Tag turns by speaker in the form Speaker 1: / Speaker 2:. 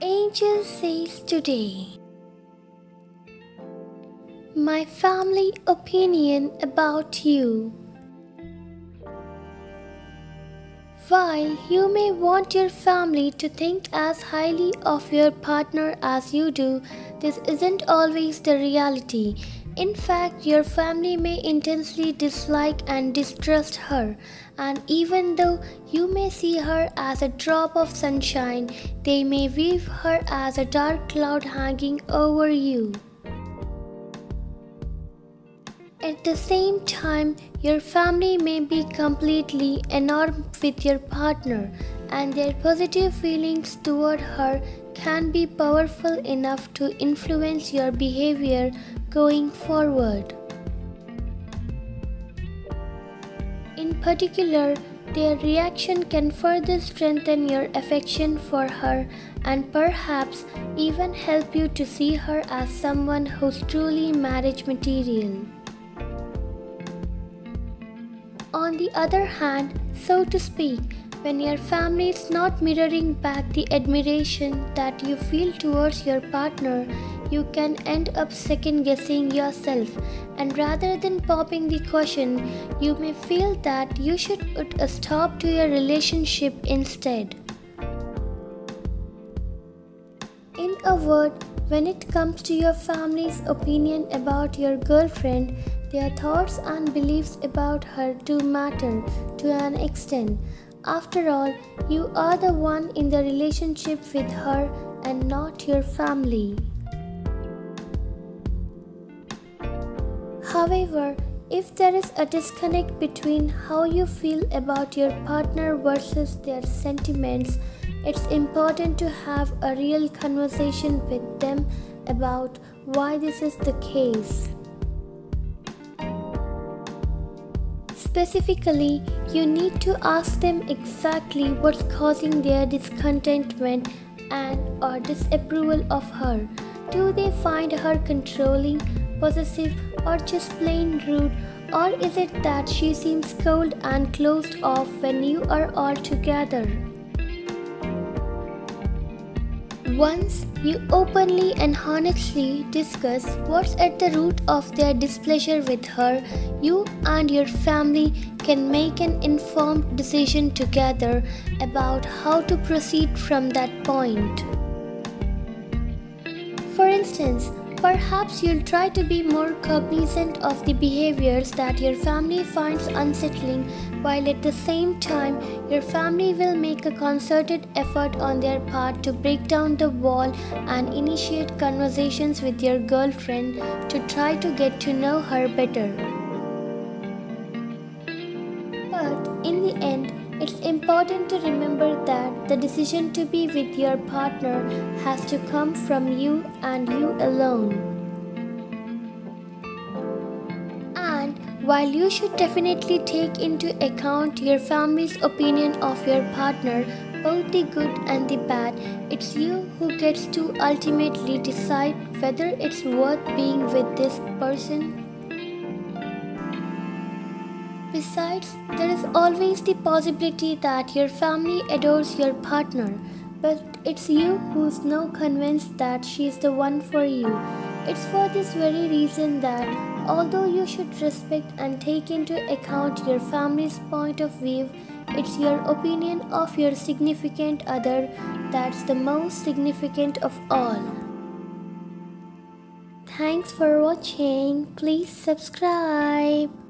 Speaker 1: Angel says today My family opinion about you. While you may want your family to think as highly of your partner as you do, this isn't always the reality. In fact, your family may intensely dislike and distrust her, and even though you may see her as a drop of sunshine, they may view her as a dark cloud hanging over you. At the same time, your family may be completely enamored with your partner, and their positive feelings toward her can be powerful enough to influence your behavior going forward. In particular, their reaction can further strengthen your affection for her and perhaps even help you to see her as someone who's truly marriage material. On the other hand, so to speak, when your family is not mirroring back the admiration that you feel towards your partner, you can end up second guessing yourself. And rather than popping the question, you may feel that you should put a stop to your relationship instead. In a word, when it comes to your family's opinion about your girlfriend, their thoughts and beliefs about her do matter to an extent. After all, you are the one in the relationship with her and not your family. However, if there is a disconnect between how you feel about your partner versus their sentiments, it's important to have a real conversation with them about why this is the case. Specifically, you need to ask them exactly what's causing their discontentment and or disapproval of her. Do they find her controlling, possessive, or just plain rude? Or is it that she seems cold and closed off when you are all together? Once you openly and honestly discuss what's at the root of their displeasure with her, you and your family can make an informed decision together about how to proceed from that point. For instance, Perhaps you'll try to be more cognizant of the behaviors that your family finds unsettling, while at the same time, your family will make a concerted effort on their part to break down the wall and initiate conversations with your girlfriend to try to get to know her better. Important to remember that the decision to be with your partner has to come from you and you alone. And while you should definitely take into account your family's opinion of your partner, both the good and the bad, it's you who gets to ultimately decide whether it's worth being with this person Besides, there is always the possibility that your family adores your partner, but it's you who's now convinced that she's the one for you. It's for this very reason that, although you should respect and take into account your family's point of view, it's your opinion of your significant other that's the most significant of all. Thanks for watching. Please subscribe.